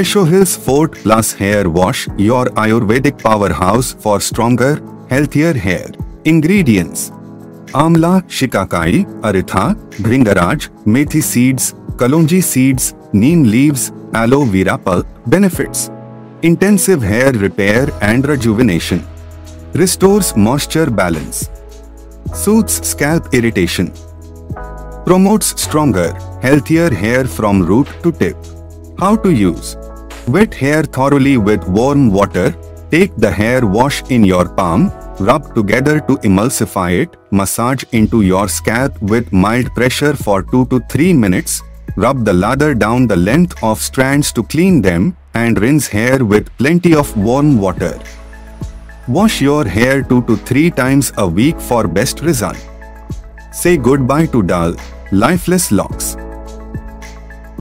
Kesho Hills Forte Plus Hair Wash, your Ayurvedic powerhouse for stronger, healthier hair. Ingredients Amla, Shikakai, Aritha, Bhringaraj, Methi seeds, Kalonji seeds, neem leaves, aloe vera pulp. Benefits Intensive hair repair and rejuvenation. Restores moisture balance. Soothes scalp irritation. Promotes stronger, healthier hair from root to tip. How to use Wet hair thoroughly with warm water. Take the hair wash in your palm, rub together to emulsify it, massage into your scalp with mild pressure for 2 to 3 minutes, rub the lather down the length of strands to clean them, and rinse hair with plenty of warm water. Wash your hair 2 to 3 times a week for best result. Say goodbye to dull, lifeless locks.